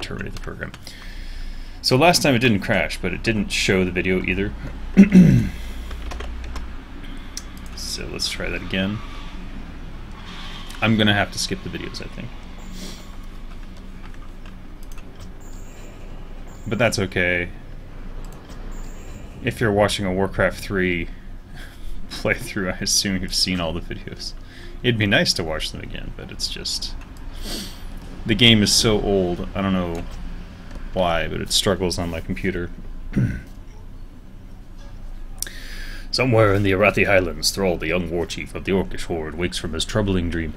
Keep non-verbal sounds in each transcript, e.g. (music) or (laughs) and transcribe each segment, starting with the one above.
terminate the program. So last time it didn't crash, but it didn't show the video either. (clears throat) so let's try that again. I'm gonna have to skip the videos, I think. But that's okay. If you're watching a Warcraft 3 (laughs) playthrough, I assume you've seen all the videos. It'd be nice to watch them again, but it's just... The game is so old, I don't know why, but it struggles on my computer. (clears throat) Somewhere in the Arathi Highlands, Thrall, the young war chief of the Orcish horde, wakes from his troubling dream.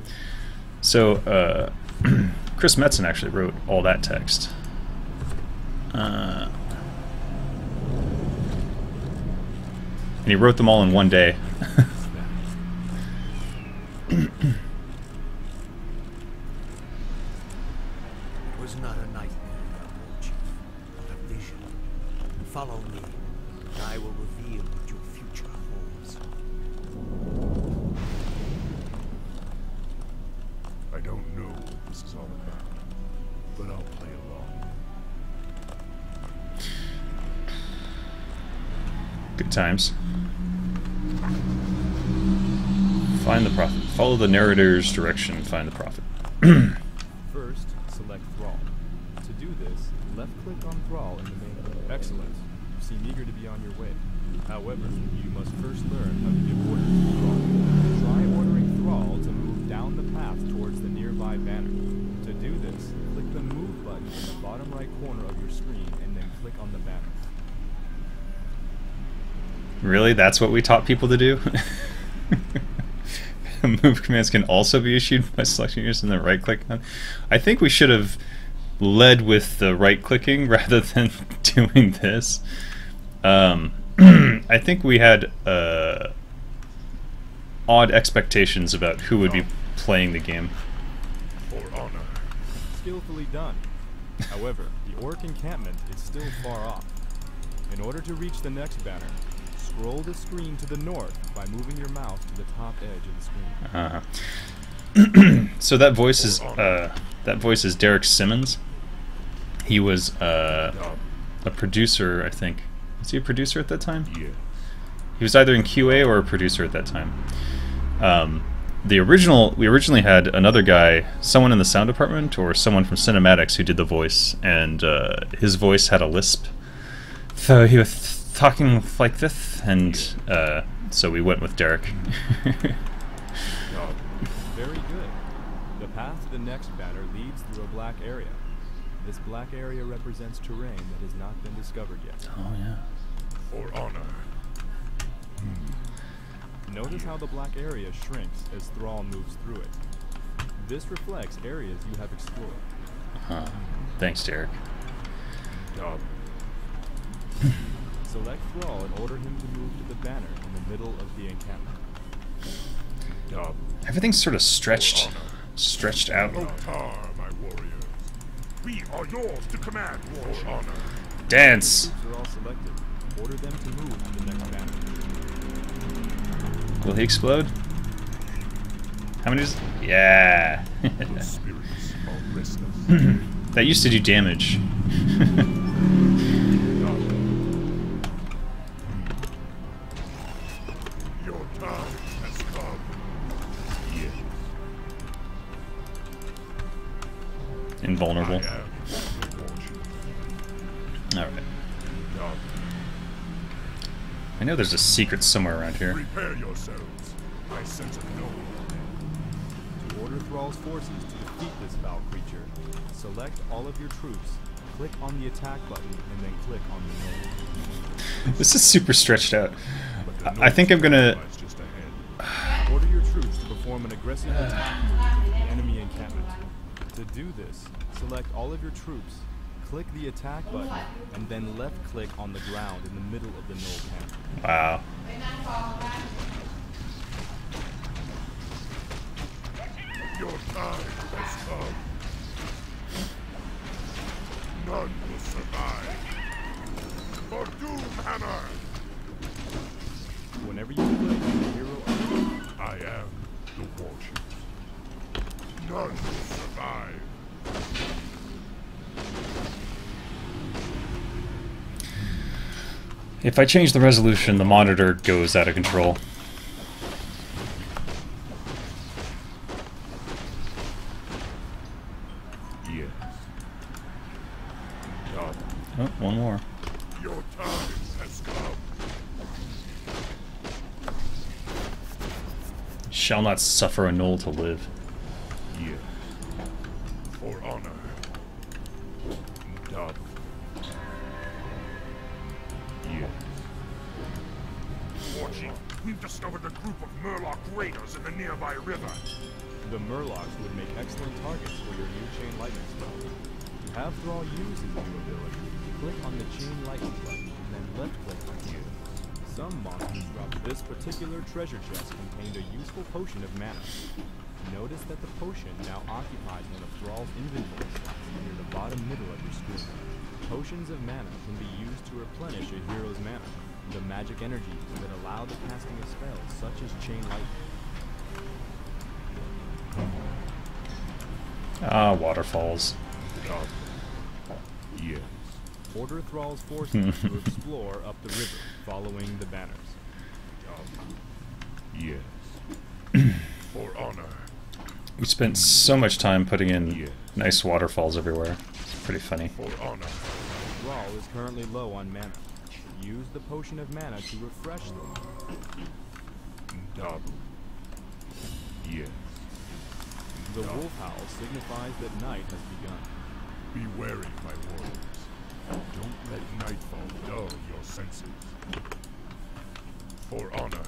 So, uh, (clears throat) Chris Metzen actually wrote all that text. Uh, and he wrote them all in one day. (laughs) Good times. Find the prophet. Follow the narrator's direction. Find the prophet. (clears throat) First, select Thrall. To do this, left-click on Thrall in the main menu. Excellent. You seem eager to be on your way. However, you must first learn how to give orders to Thrall. Try ordering Thrall to move down the path towards the nearby banner. To do this, click the Move button in the bottom right corner of your screen and then click on the banner. Really? That's what we taught people to do? (laughs) Move commands can also be issued by selecting yours and then right click on. I think we should have led with the right clicking (laughs) rather than (laughs) doing this. Um, (clears throat) I think we had uh, odd expectations about who would be playing the game. For honor. Skillfully done. However, the orc encampment is still far off. In order to reach the next banner, scroll the screen to the north by moving your mouse to the top edge of the screen. Uh, (clears throat) so that voice is uh, that voice is Derek Simmons. He was uh, a producer, I think. Was he a producer at that time? yeah. He was either in QA or a producer at that time. Um, the original, we originally had another guy, someone in the sound department or someone from cinematics who did the voice, and uh, his voice had a lisp. So he was talking like this, and uh, so we went with Derek. (laughs) Very good. The path to the next banner leads through a black area. This black area represents terrain that has not been discovered yet. oh yeah. for honor. Notice how the black area shrinks as Thrall moves through it. This reflects areas you have explored. Uh, thanks, Derek. Um, (laughs) Select Thrall and order him to move to the banner in the middle of the encampment. Everything's sort of stretched, stretched out. Loktar, my warriors. We are yours to command, for honor. Dance. Are all selected. Order them to move to the next banner. Will he explode? How many? Does, yeah. The spirits are restless. (laughs) that used to do damage. (laughs) know there's a secret somewhere around here. prepare yourselves. I sense a no. To order Thrall's forces to defeat this foul creature, select all of your troops, click on the attack button, and then click on the. This is super stretched out. I think I'm gonna. lies just ahead. Order your troops to perform an aggressive attack the enemy encampment. To do this, select all of your troops, click the attack button, and then left click on the ground in the middle of the gnoll camp. Wow. If I change the resolution, the monitor goes out of control. Yes. Oh, one more. Your time has come. Shall not suffer a gnoll to live. To have Thrall use his new ability, click on the Chain Lightning button and then left click on it. Some monsters dropped this particular treasure chest contained a useful potion of mana. Notice that the potion now occupies one of Thrall's inventory slots near the bottom middle of your screen. Potions of mana can be used to replenish a hero's mana, the magic energies that allow the casting of spells such as Chain Lightning. Ah, waterfalls. Done. Yes. Order Thrall's forces (laughs) to explore up the river, following the banners. Yes. (clears throat) For honor. We spent so much time putting in Yeah. nice waterfalls everywhere. It's pretty funny. For honor. Thrall is currently low on mana. Use the potion of mana to refresh them. Done. Yes. The wolf howl signifies that night has begun. Be wary, my warriors. Don't let nightfall dull your senses. For honor.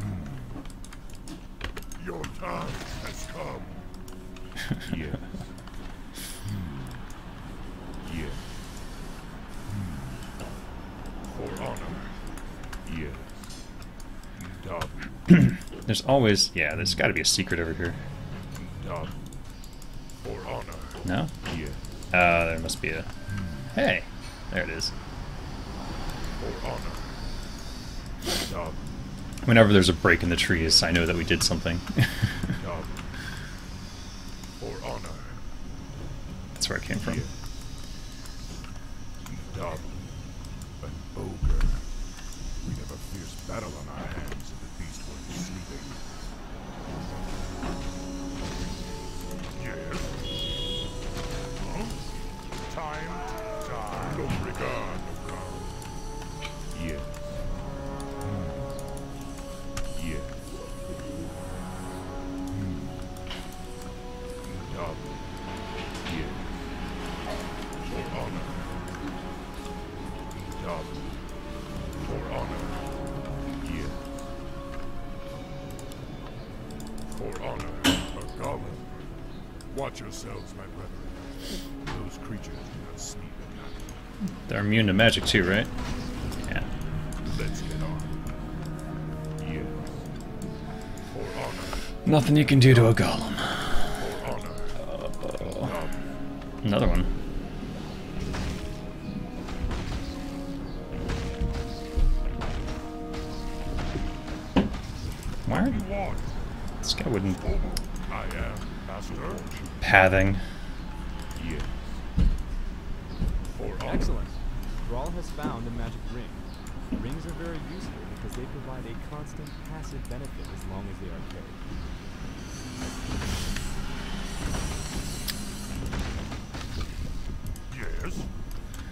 Hmm. Your time has come. (laughs) yes. Hmm. Yes. Hmm. For honor. Yes. (clears throat) There's always... Yeah, there's got to be a secret over here. Done. For No? Yes. Uh, there must be a... Hey! There it is. For honor. Done. Whenever there's a break in the trees, I know that we did something. (laughs) For honor. A golem. Watch yourselves, my brethren. Those creatures do not sneak attack. They're immune to magic too, right? Yeah. Let's get on. Yes. For honor. Nothing you can do to a golem. For honor. Done. Another one. Pathing? Yes. Excellent. Thrall has found a magic ring. Rings are very useful because they provide a constant passive benefit as long as they are carried. Yes.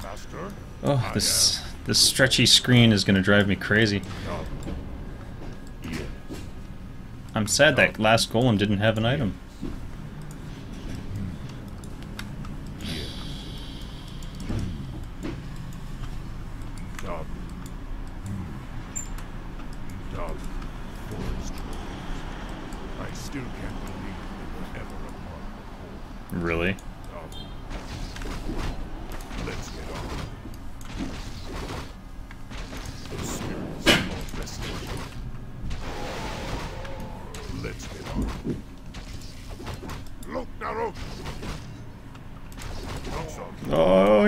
Master. Oh, this this stretchy screen is gonna drive me crazy. am done. Yes. I'm sad that last golem didn't have an item.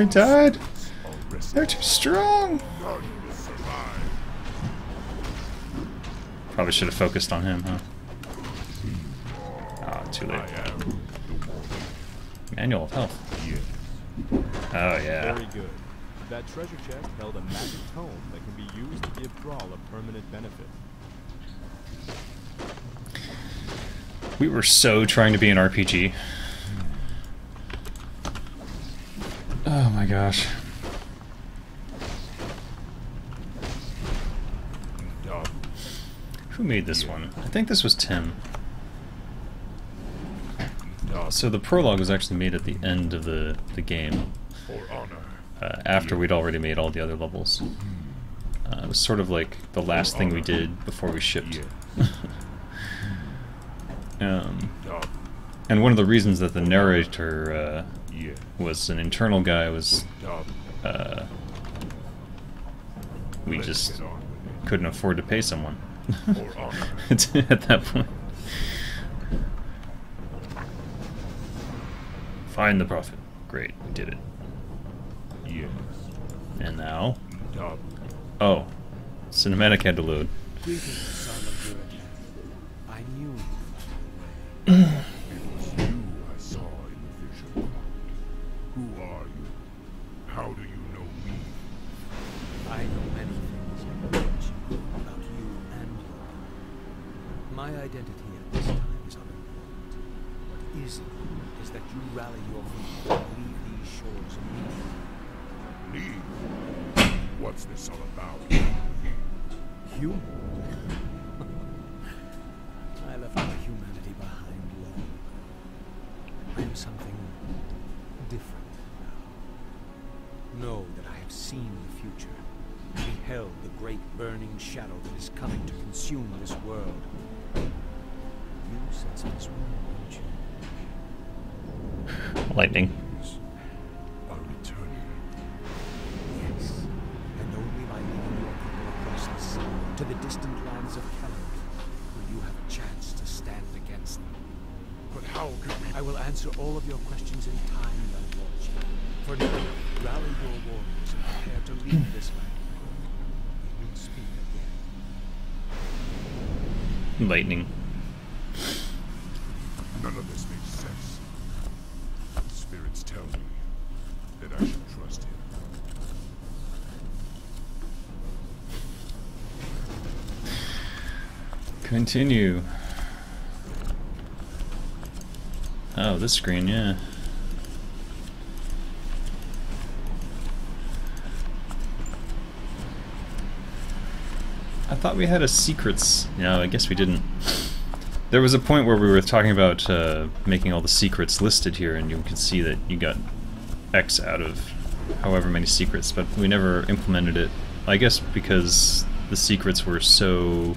Oh, he died. They're too strong. None will survive. Probably should have focused on him, huh? Ah, too I late. am the warrior. Manual of health. Oh yeah. Very good. That treasure chest held a magic tome that can be used to give Thrall a permanent benefit. We were so trying to be an RPG. Gosh. Who made this one? I think this was Tim. So the prologue was actually made at the end of the, the game, uh, after we'd already made all the other levels. Uh, it was sort of like the last thing we did before we shipped. Yeah. (laughs) Um, and one of the reasons that the narrator uh, Yeah. Was an internal guy was uh, we just get on with couldn't afford to pay someone it. For (laughs) honor. at that point. Find the prophet. Great, we did it. Yes. And now, oh, cinematic had to load. What's this all about? you? (laughs) I left my humanity behind long ago. I am something different now. Know that I have seen the future, beheld the great burning shadow that is coming to consume this world. You sense this one, don't you? Lightning. Lightning. None of this makes sense. Spirits tell me that I should trust him. Continue. Oh, this screen, yeah. I thought we had a secrets. No, I guess we didn't. There was a point where we were talking about uh, making all the secrets listed here, and you can see that you got X out of however many secrets, but we never implemented it. I guess because the secrets were so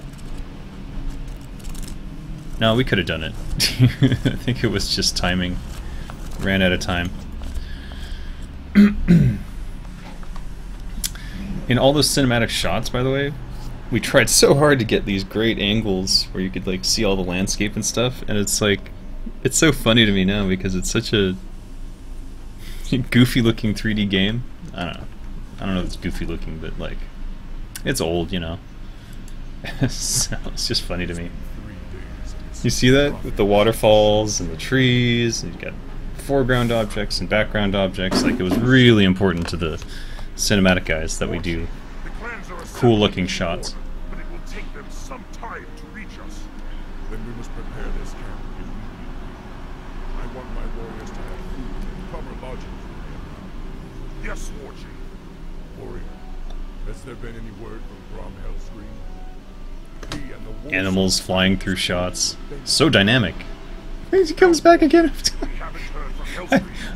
no, we could have done it. (laughs) I think it was just timing. Ran out of time. (clears throat) In all those cinematic shots, by the way, we tried so hard to get these great angles where you could like see all the landscape and stuff, and it's like it's so funny to me now because it's such a (laughs) goofy looking 3D game. I don't know. I don't know if it's goofy looking, but like it's old, you know. (laughs) so it's just funny to me. You see that with the waterfalls and the trees, and you got foreground objects and background objects. Like it was really important to the cinematic guys that we do cool looking shots. But it will take them some time to reach us. Then we must prepare this camp immediately. I want my warriors to have food and proper lodging for them. Yes, Warchief. Warrior, has there been any word from Grom Hellscream? He and the war Animals flying through shots, so dynamic. He comes back again. We haven't heard from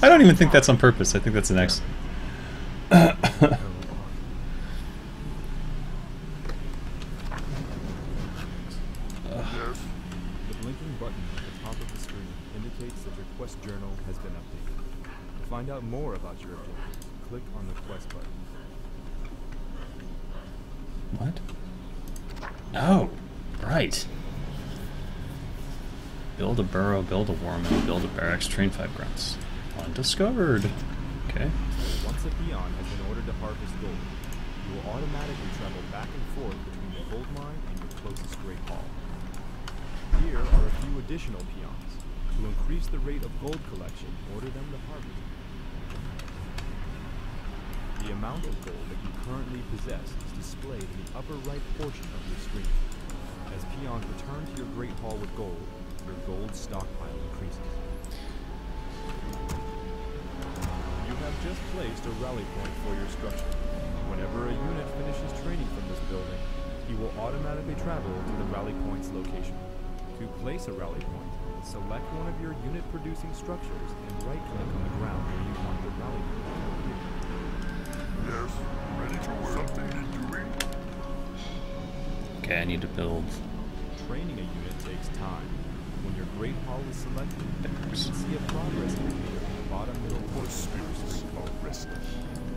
I, I don't even think that's on purpose. I think that's an accident. (coughs) (laughs) Yes. The blinking button at the top of the screen indicates that your quest journal has been updated. To find out more about your objectives, click on the quest button. What? Oh, right. Build a burrow, build war mill, build a barracks, train five grunts. Undiscovered. Okay. Once a peon has been ordered to harvest gold, you will automatically travel back and forth between the gold mine and your closest great hall. Here are a few additional peons. To increase the rate of gold collection, order them to harvest. The amount of gold that you currently possess is displayed in the upper right portion of your screen. As peons return to your Great Hall with gold, your gold stockpile increases. You have just placed a rally point for your structure. Whenever a unit finishes training from this building, he will automatically travel to the rally point's location. To place a rally point, select one of your unit producing structures and right click on the ground where you want the rally point to appear. Yes, ready to work. Something to doing? Okay, I need to build. Training a unit takes time. When your Great Hall is selected, you can see a progress indicator in the bottom middle corner. spirits are restless.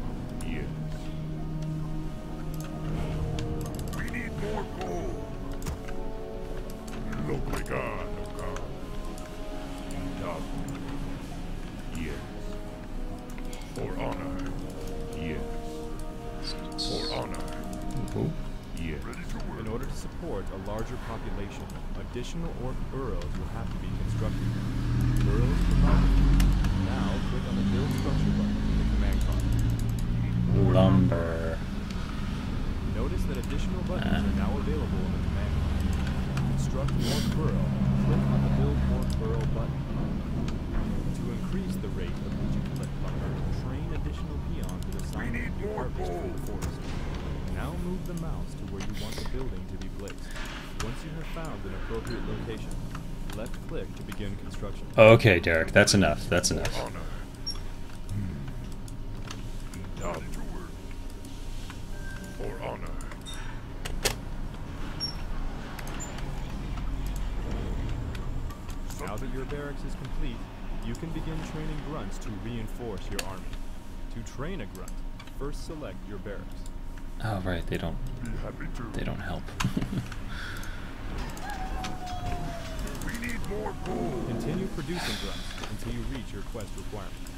Support a larger population, additional orc burrows will have to be constructed. Burrows provided. Now click on the Build Structure button in the command card. Lumber. Notice that additional buttons Ah. are now available in the command line. To construct Orc Burrow, click on the Build Orc Burrow button. To increase the rate at which you collect lumber, train additional peons that assign need you more harvest from the forest. Now move the mouse to where you want the building to be placed. Once you have found an appropriate location, left click to begin construction. Okay, Derek, that's enough. That's For enough. honor. Dog. Ready to work. For honor. Now that your barracks is complete, you can begin training grunts to reinforce your army. To train a grunt, first select your barracks. Oh right, they don't. Happy to. They don't help. (laughs) We need more gold. Continue producing grunts until you reach your quest requirement.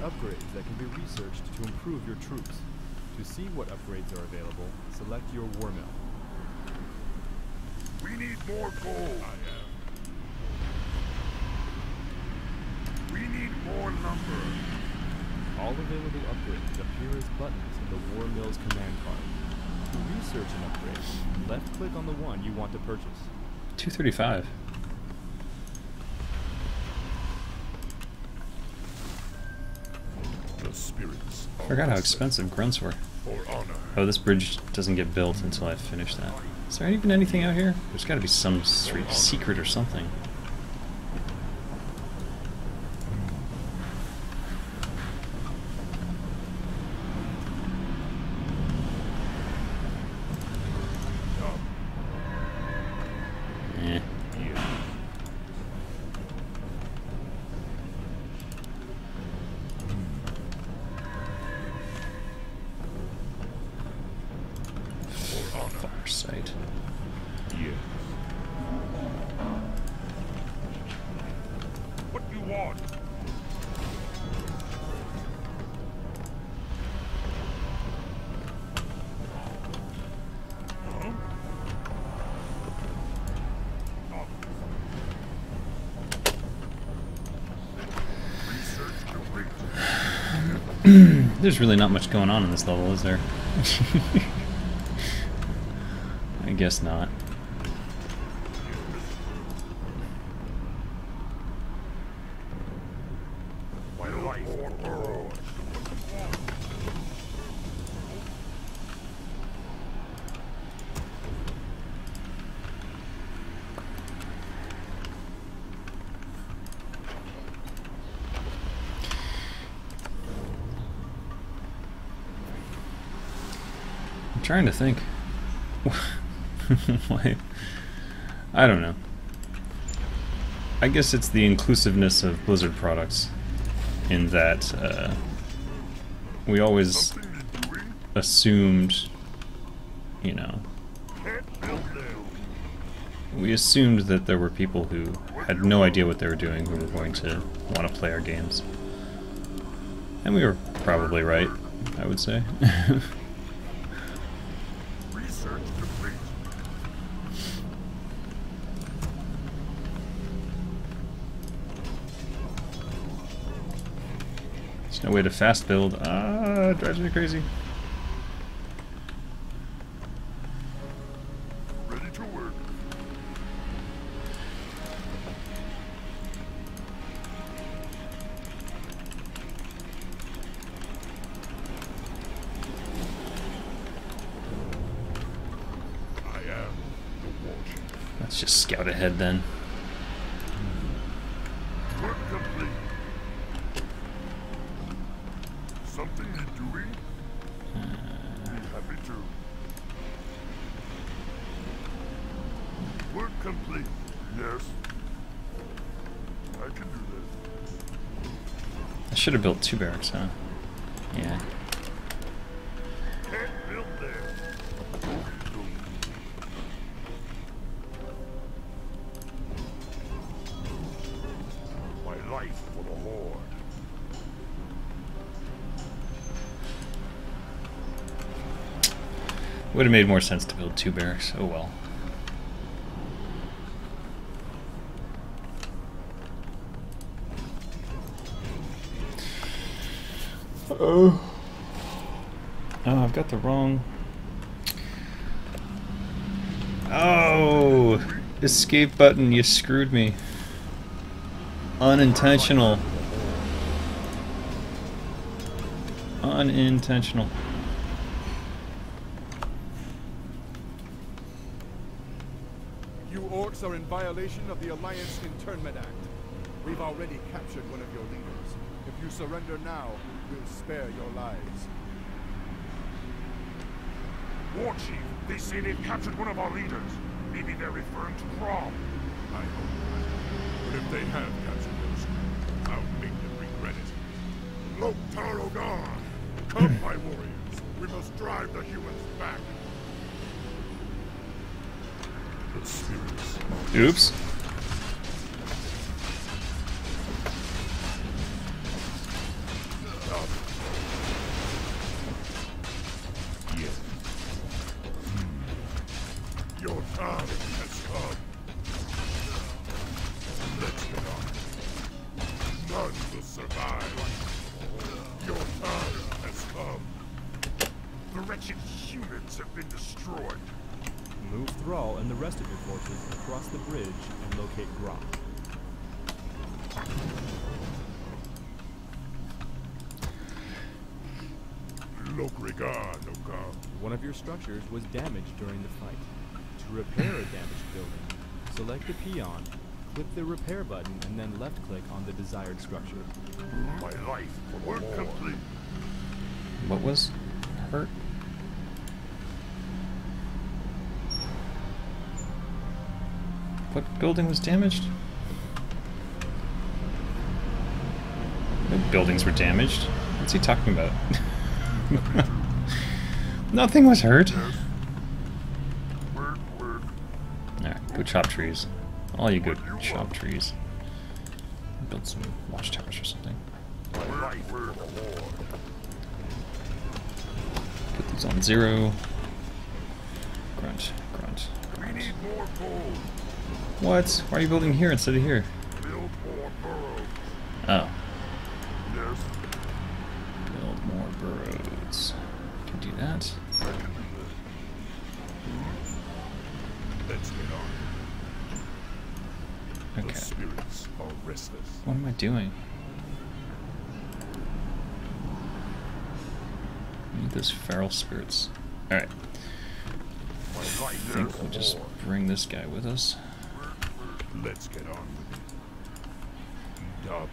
upgrades that can be researched to improve your troops. To see what upgrades are available, select your war mill. We need more gold. We need more lumber. All available upgrades appear as buttons in the war mill's command card. To research an upgrade, left-click on the one you want to purchase. 235. Forgot how expensive grunts were. Oh, this bridge doesn't get built until I finish that. Is there even anything out here? There's got to be some secret or something. (clears throat) There's really not much going on in this level, is there? (laughs) I guess not. My life more burrow. I'm trying to think. (laughs) I don't know. I guess it's the inclusiveness of Blizzard products, in that uh, we always assumed, you know, we assumed that there were people who had no idea what they were doing who were going to want to play our games. And we were probably right, I would say. (laughs) no way to fast build. Ah, drives me crazy. Ready to work. I am the. Let's just scout ahead then. Work complete. Something you're doing? Happy to. Work complete. Yes. I can do this. I should have built two barracks, huh? Yeah. Would have made more sense to build two barracks. Oh well. The wrong. Oh, escape button! You screwed me. Unintentional. Unintentional. You orcs are in violation of the Alliance Internment Act. We've already captured one of your leaders. If you surrender now, we'll spare your lives. War Chief, they say they've captured one of our leaders. Maybe they're referring to Grom. I hope not. But if they have captured those, I'll make them regret it. Loktar Ogar! (clears throat) Come, my warriors. We must drive the humans back. The spirits. Oops. Um, One of your structures was damaged during the fight. To repair a damaged building, select the peon, click the repair button, and then left click on the desired structure. My life for work complete. What was hurt? What building was damaged? No buildings were damaged. What's he talking about? (laughs) Nothing was hurt. Alright, go chop trees. All you go chop trees. Build some watchtowers or something. Put these on zero. Grunt, grunt, grunt. What? Why are you building here instead of here? Build more burrows. Oh. Yes. Build more burrows. Can do that. I can do this. Let's get on. Okay. The spirits are restless. What am I doing? I need those feral spirits. Alright. I think we'll just bring this guy with us. Let's get on with it. Dub.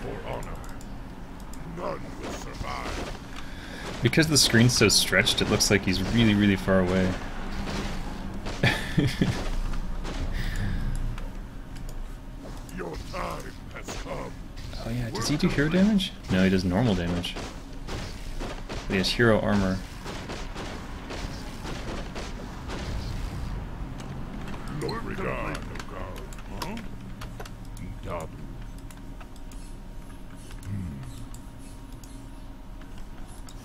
For honor. None will survive. Because the screen's so stretched, it looks like he's really, really far away. (laughs) Your time has come. oh yeah, does he do hero damage? No, he does normal damage. But he has hero armor. No regard, no guard.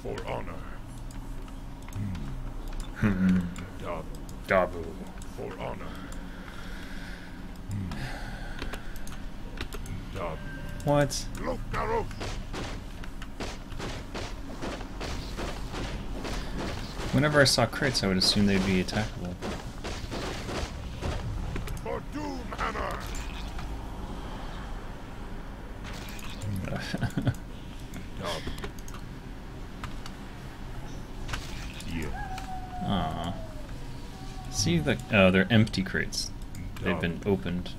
For honor. Dub. Dabu. For honor. Dub. What? Whenever I saw crits, I would assume they'd be attackable. (laughs) See the oh, they're empty crates. They've been opened.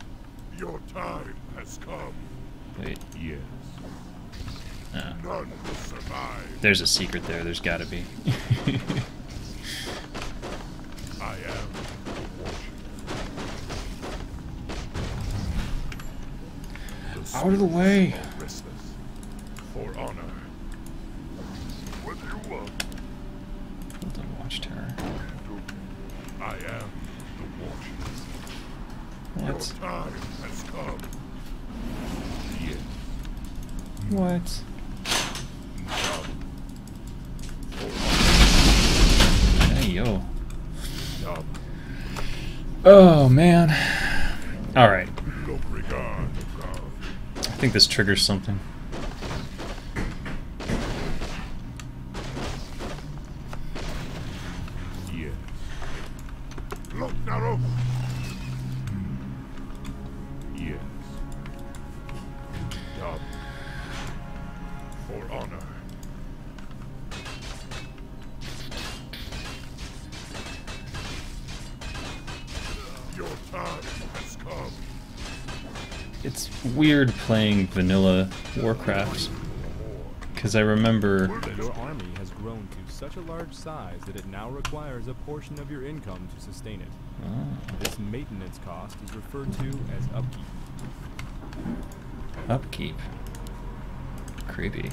Your time has come. Wait, Yes. ah. None will survive. there's a secret there. There's got to be. (laughs) I am. Out of the way. are restless. For honor. Whether you love Hold on, Watchtower. I am the warship. Your What? time has come. Yes. What? Hey yo. Dub. Oh man. All right. Look regard. God. I think this triggers something. Weird playing vanilla Warcraft because I remember Your army has grown to such a large size that it now requires a portion of your income to sustain it. oh, This maintenance cost is referred to as upkeep. upkeep. Creepy.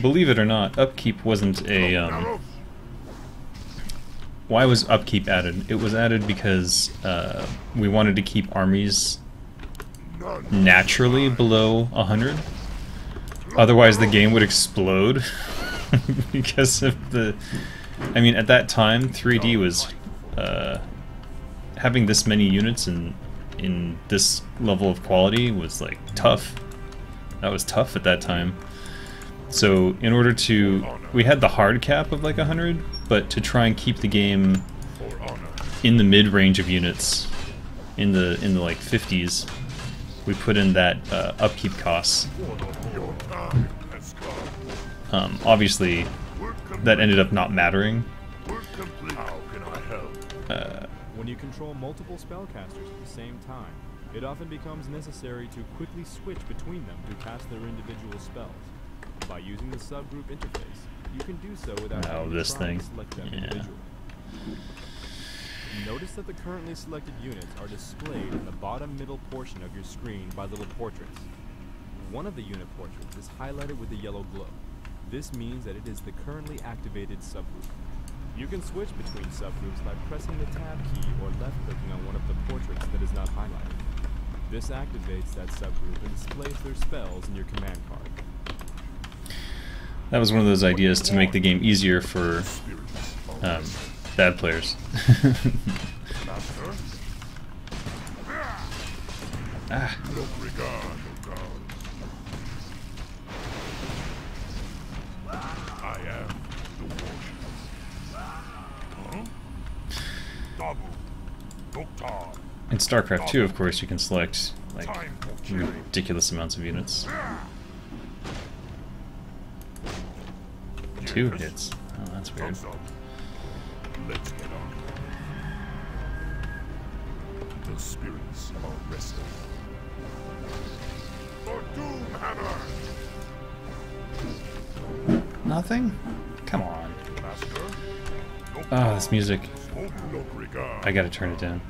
Believe it or not, upkeep wasn't a um, Why was upkeep added? It was added because uh, we wanted to keep armies naturally below 100. Otherwise, the game would explode (laughs) because of the. I mean, at that time, 3D was uh, having this many units in in this level of quality was like tough. That was tough at that time. So, in order to, we had the hard cap of like 100, but to try and keep the game in the mid range of units, in the in the like 50s, we put in that uh, upkeep costs. Um, obviously, that ended up not mattering. Uh, When you control multiple spellcasters at the same time, it often becomes necessary to quickly switch between them to cast their individual spells. By using the subgroup interface, you can do so without Oh, this thing. select them Yeah. individually. Notice that the currently selected units are displayed in the bottom middle portion of your screen by little portraits. One of the unit portraits is highlighted with a yellow glow. This means that it is the currently activated subgroup. You can switch between subgroups by pressing the tab key or left-clicking on one of the portraits that is not highlighted. This activates that subgroup and displays their spells in your command card. That was one of those ideas to make the game easier for um, bad players. (laughs) Ah, in StarCraft 2, of course, you can select like ridiculous amounts of units. Two hits. Oh, that's weird. Let's get on. The spirits are resting. For Doomhammer! Nothing? Come on. Ah, this music. I gotta turn it down.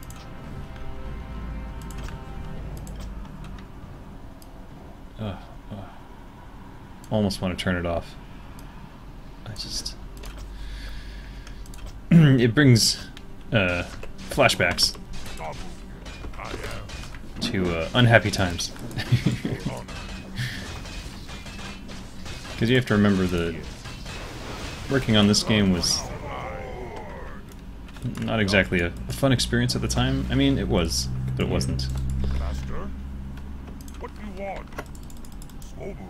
Ugh, ugh. Almost want to turn it off. I just. (clears throat) it brings uh, flashbacks Dabu, I am to uh, unhappy times. (laughs) Because you have to remember the working on this game was not exactly a, a fun experience at the time. I mean, it was, but it wasn't. Master, what do you want? Swobu,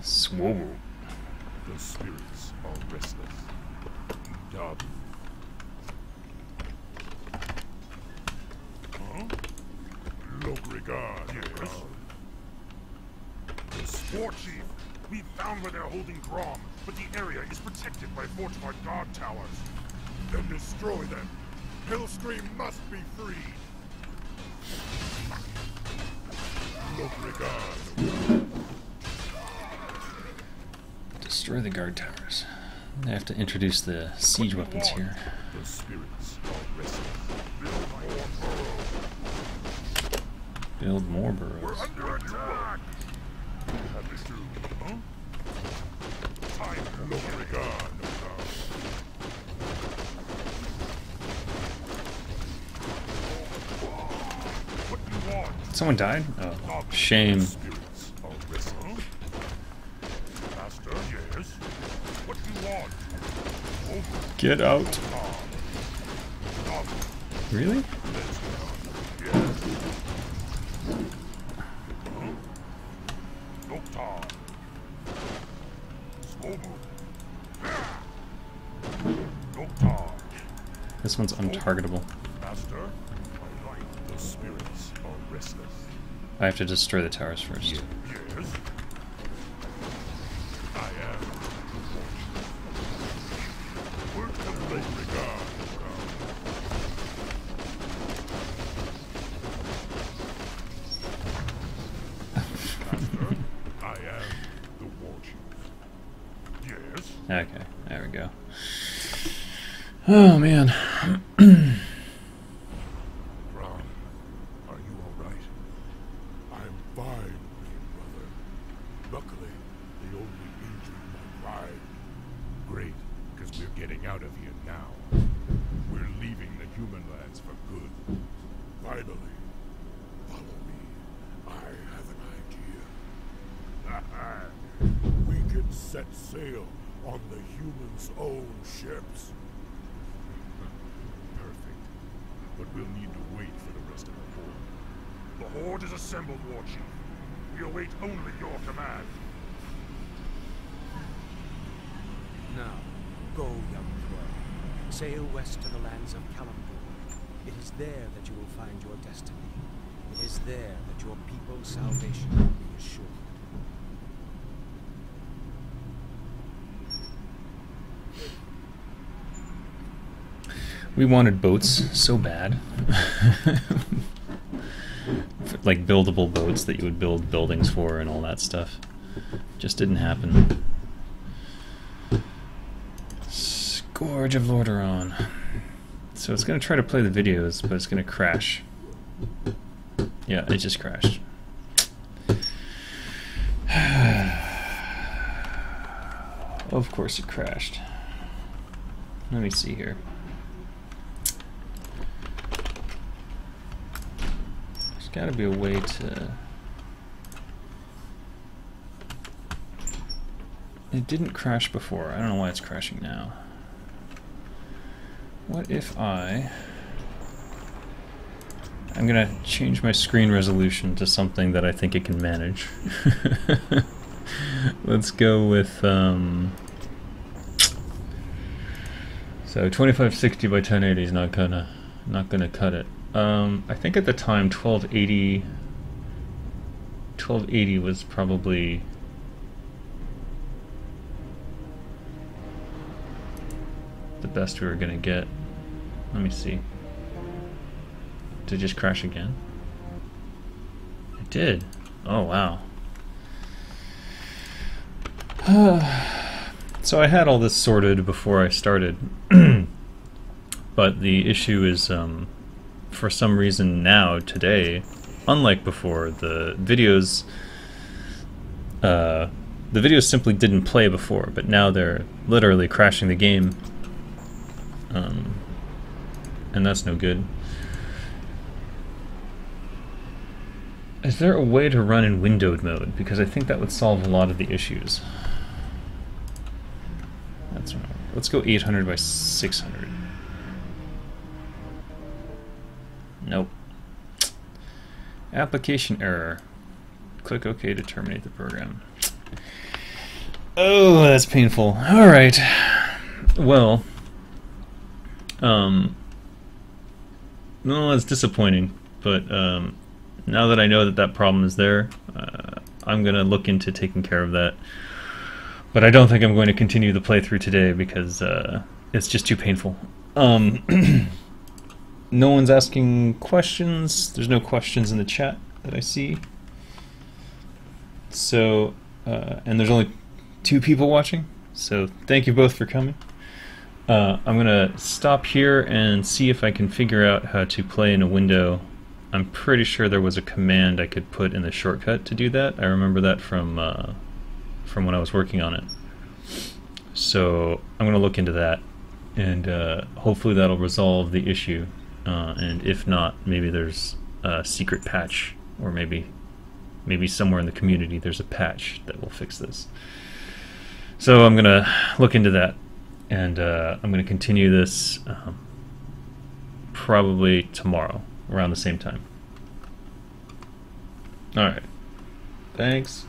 Swobo. the restless. Dabu. Huh? Lokrigar, yes. The War Chief, we found where they're holding Grom, but the area is protected by fortified guard towers. Then destroy them. Hellscream must be freed. Lokrigar, Destroy the guard towers. I have to introduce the siege weapons here. Build more burrows. Someone died? Oh, We're burrows. Get out. Really? Doktar. Swobu. Doktar. This one's untargetable. Master, I like the spirits are restless. I have to destroy the towers first. Yes. I am. Work of late regard. Master, I am the war chief. Yes. Okay, there we go. Oh man. Grom, are you alright? I'm fine, big brother. Luckily, they only injured my pride. Great, because we're getting out of here now. We're leaving the human lands for good. Finally, follow me. I have an idea. we can set sail on the humans' own ships. Perfect. But we'll need to wait for the rest of the horde. The horde is assembled, War Chief. We await only your command. Now, go, young Thrall. Sail west to the lands of Kalimdor. It is there that you will find your It is there that your people's salvation will be assured. We wanted boats so bad. (laughs) like buildable boats that you would build buildings for and all that stuff. Just didn't happen. Scourge of Lordaeron. So it's gonna try to play the videos, but it's gonna crash. Yeah, it just crashed. (sighs) of course it crashed. Let me see here. There's got to be a way to. It didn't crash before. I don't know why it's crashing now. What if I. I'm gonna change my screen resolution to something that I think it can manage. (laughs) Let's go with. Um, so 2560 by 1080 is not gonna not gonna cut it. Um, I think at the time 1280 1280 was probably the best we were gonna get. Let me see. Did it just crash again? It did. Oh wow. (sighs) so I had all this sorted before I started, (clears throat) but the issue is, um, for some reason now today, unlike before, the videos, uh, the videos simply didn't play before, but now they're literally crashing the game. um, and that's no good. Is there a way to run in windowed mode? Because I think that would solve a lot of the issues. That's wrong. Let's go 800 by 600. Nope. Application error. Click OK to terminate the program. Oh, that's painful. All right. Well, um, no, it's disappointing, but um, now that I know that that problem is there, uh, I'm gonna look into taking care of that. But I don't think I'm going to continue the playthrough today because uh, it's just too painful. Um, (clears throat) no one's asking questions. There's no questions in the chat that I see. So, uh, and there's only two people watching. So thank you both for coming. Uh, I'm gonna stop here and see if I can figure out how to play in a window. I'm pretty sure there was a command I could put in the shortcut to do that. I remember that from uh, from when I was working on it. So I'm gonna look into that, and uh, hopefully that'll resolve the issue. Uh, and if not, maybe there's a secret patch, or maybe maybe somewhere in the community there's a patch that will fix this. So I'm gonna look into that and uh, I'm going to continue this um, probably tomorrow around the same time. All right. Thanks.